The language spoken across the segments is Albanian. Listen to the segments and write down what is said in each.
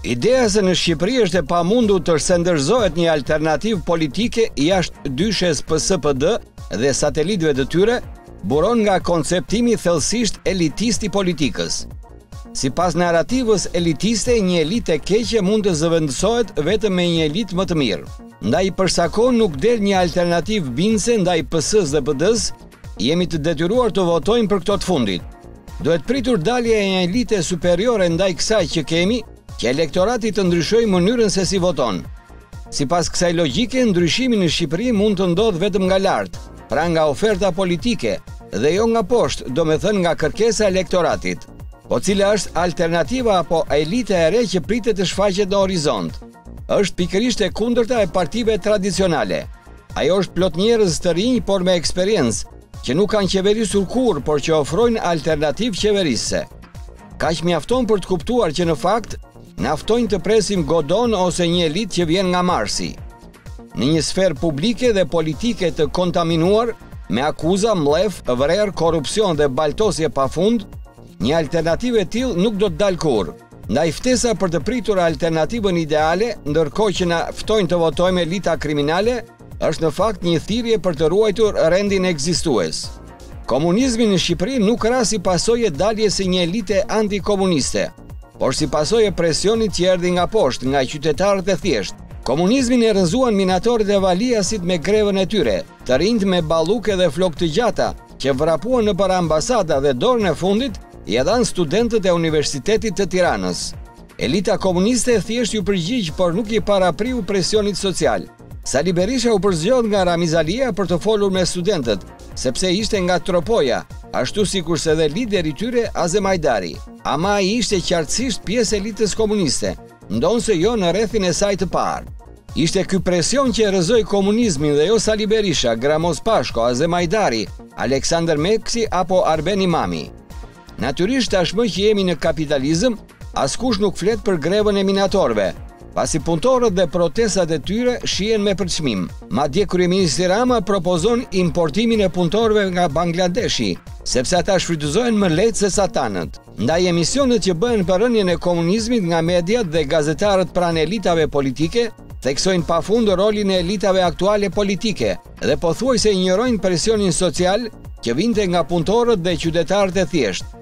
Ideja se në Shqipëri është e pamundur të sendërzohet një alternativë politike jashtë dyshes PS-PD dhe satelitëve të tyre, buron nga konceptimi thellësisht elitist i politikës. Sipas narrativës elitiste, një elitë e keqe mund të zëvendësohet vetëm me një elitë më të mirë. Ndaj përsa kohë nuk del një alternativë bindëse ndaj PS-së dhe PD-së, Jemi të detyruar të votojmë për këto të fundit. Duhet pritur dalja e një elite superiore ndaj kësaj që kemi, që elektorati të ndryshojë mënyrën se si voton. Sipas kësaj logjike, ndryshimi në Shqipëri mund të ndodhë vetëm nga lart, pra nga oferta politike, dhe jo nga poshtë, domethënë nga kërkesa e elektoratit. Po cila është alternativa apo elita e re që pritet të shfaqet në horizont? Është pikërisht e kundërta e partive tradicionale. Ajo është plot njerëz të rinj por me eksperiencë, që nuk kanë qeverisur kurrë, por që ofrojnë alternativë qeverisëse. Kaq mjafton për të kuptuar që në fakt na ftojnë të presim Godon ose një elitë që vjen nga Marsi. Në një sferë publike dhe politike të kontaminuar me akuza, mllef, vrer, korrupsion dhe baltosje pa fund, një alternativë e tillë nuk do të dalë kurrë. ndaj ftesa për të pritur alternativën ideale ndërkohë që na ftojnë të votojmë elita kriminale, është në fakt një thirrje për të ruajtur rendin ekzistues. Komunizmi në Shqipëri nuk ra si pasojë e daljes së një elite antikomuniste, por si pasojë e presionit që erdhi nga poshtë, nga qytetarët e thjeshtë. Komunizmin e rrëzuan minatorët e Valiasit me grevën e tyre, të rinjtë me balluke dhe flokë të gjata, që vrapuan nëpër ambasada dhe dorën e fundit ia dhanë studentët e Universitetit të Tiranës. Elita komuniste thjesht iu përgjigj, por nuk i parapriu presionit social. Sali Berisha u përzgjodh nga Ramiz Alia për të folur me studentët, sepse ishte nga Tropoja, ashtu sikurse edhe lideri i tyre Azem Hajdari. Ama ai ishte qartësisht pjesë e elitës komuniste, ndonëse jo në rrethin e saj të parë. Ishte ky presion që e rrëzoi komunizmin dhe jo Sali Berisha, Gramoz Pashko, Azem Hajdari, Aleksandër Meksi apo Arben Imami. Natyrisht tashmë që jemi në kapitalizëm, askush nuk flet për grevën e minatorëve, pasi punëtorët dhe protestat e tyre shihen me përçmim. Madje kryeministri Rama propozon importimin e punëtorëve nga Bangladeshi, sepse ata shfrytëzohen më lehtë sesa tanët. Ndaj emisionet që bëhen për rënien e komunizmit nga mediat dhe gazetarët pranë elitave politike, theksojnë pafund rolin e elitave aktuale politike dhe pothuajse injorojnë presionin social që vinte nga punëtorët dhe qytetarët e thjeshtë.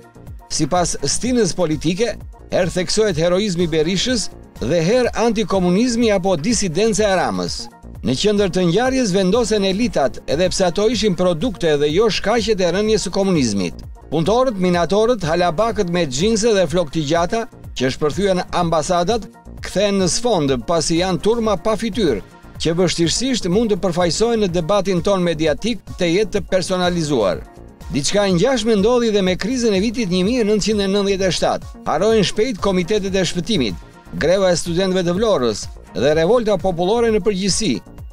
Sipas stinës politike, herë theksohet heroizmi i Berishës, dhe herë antikomunizmi apo disidenca e Ramës. Në qendër të ngjarjes vendosen elitat, edhe pse ato ishin produkte dhe jo shkaqet e rënies së komunizmit. Punëtorët, minatorët, halabakët me xhinse dhe flokë të gjata, që shpërthyen ambasadat, kthehen në sfond, pasi janë turma pa fytyrë, që vështirësisht mund të përfaqësohen në debatin tonë mediatik tejet të personalizuar. Diçka e ngjashme ndodhi dhe me krizën e vitit 1997. Harrohen shpejt komitetet e shpëtimit, greva e studentëve të Vlorës dhe revolta popullore në përgjithësi,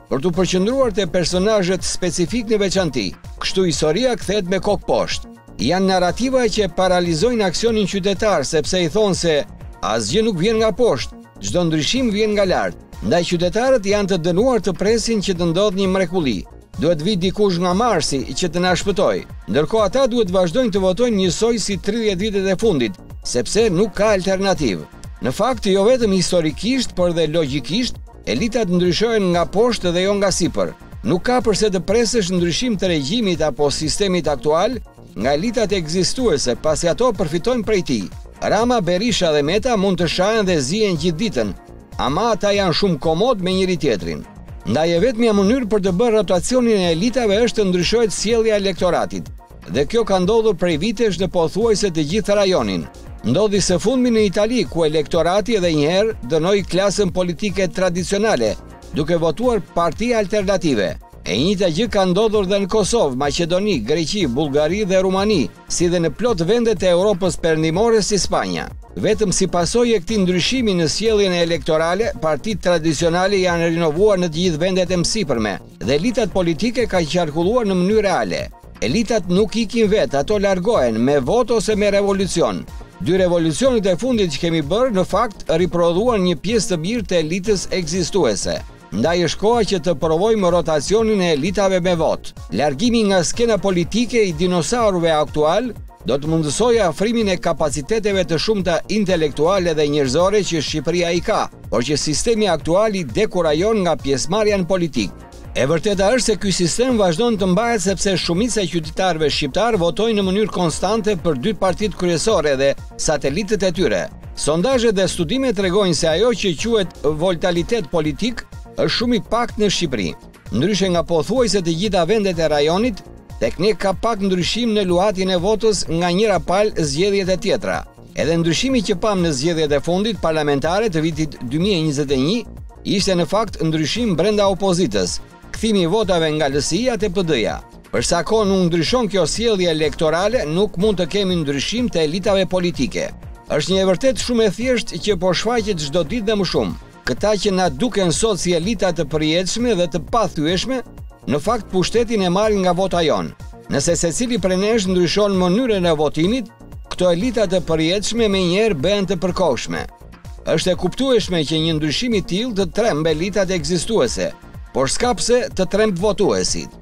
për t'u përqendruar te personazhet specifikë në veçanti. Kështu historia kthehet me kokë poshtë. Janë narrativa që paralizojnë aksionin qytetar sepse i thonë se asgjë nuk vjen nga poshtë, Çdo ndryshim vjen nga lart, ndaj qytetarët janë të dënuar të presin që të ndodhë një mrekulli. Duhet të vijë dikush nga Marsi që të na shpëtojë. Ndërkohë ata duhet të vazhdojnë të votojnë njësoj si 30 vitet e fundit, sepse nuk ka alternativë. Në fakt, jo vetëm historikisht, por dhe logjikisht, elitat ndryshohen nga poshtë dhe jo nga sipër. Nuk ka përse të presësh ndryshim të regjimit apo sistemit aktual, nga elitat ekzistuese, pasi ato përfitojnë prej tij. Rama, Berisha dhe Meta mund të shahen dhe zihen gjithë ditën, ama ata janë shumë komodë me njëri-tjetrin. Ndaj e vetmja mënyrë për të bërë rotacionin e elitave është të ndryshohet sjellja e elektoratit. Dhe kjo ka ndodhur prej vitesh në pothuajse të gjithë rajonin. Ndodhi së fundmi në Itali, ku elektorati edhe një herë dënoi klasën politike tradicionale, duke votuar parti alternative. E njëjta gjë ka ndodhur dhe në Kosovë, Maqedoni, Greqi, Bullgari dhe Rumani, si dhe në plot vende të Europës Perëndimore si Spanja. Vetëm si pasojë e këtij ndryshimi në sjelljen elektorale, partitë tradicionale janë rinovuar në të gjithë vendet e mësipërme dhe elitat politike kanë qarkulluar në mënyrë reale. Elitat nuk ikin vetë, ato largohen, me votë ose me revolucion. Dy revolucionet e fundit që kemi bërë, në fakt, riprodhuan një pjesë të mirë të elitës ekzistuese. Ndaj është koha që të provojmë rotacionin e elitave me votë. Largimi nga skena politike i dinozaurëve aktualë do të mundësojë afrimin e kapaciteteve të shumta intelektuale dhe njerëzore që Shqipëria i ka, por që sistemi aktual i dekurajon nga pjesëmarrja në politikë. E vërteta është se ky sistem vazhdon të mbahet sepse shumica e qytetarëve shqiptarë votojnë në mënyrë konstante për dy partitë kryesore dhe satelitët e tyre. Sondazhet dhe studimet tregojnë se ajo që quhet voltalitet politik është shumë i paktë në Shqipëri. Ndryshe nga pothuajse të gjitha vendet e rajonit, tek ne ka pak ndryshim në luhatjen e votës nga njëra palë zgjedhje te tjetra. Edhe ndryshimi që pamë në zgjedhjet e fundit parlamentare të vitit 2021 ishte në fakt ndryshim brenda opozitës, Kthimi i votave nga LSI-ja te PD-ja. Për sa kohë nuk ndryshon kjo sjellje elektorale, nuk mund të kemi ndryshim të elitave politike. Është një e vërtetë shumë e thjeshtë që po shfaqet çdo ditë dhe më shumë. Këta që na duken sot si elita të përjetshme dhe të pathyeshme, në fakt pushtetin e marrin nga vota jonë. Nëse secili prej nesh ndryshon mënyrën e votimit, këto elita të përjetshme menjëherë bëhen të përkohshme. Është e kuptueshme që një ndryshim i tillë të trembë elitat ekzistuese, por s'ka pse të trembë votuesit.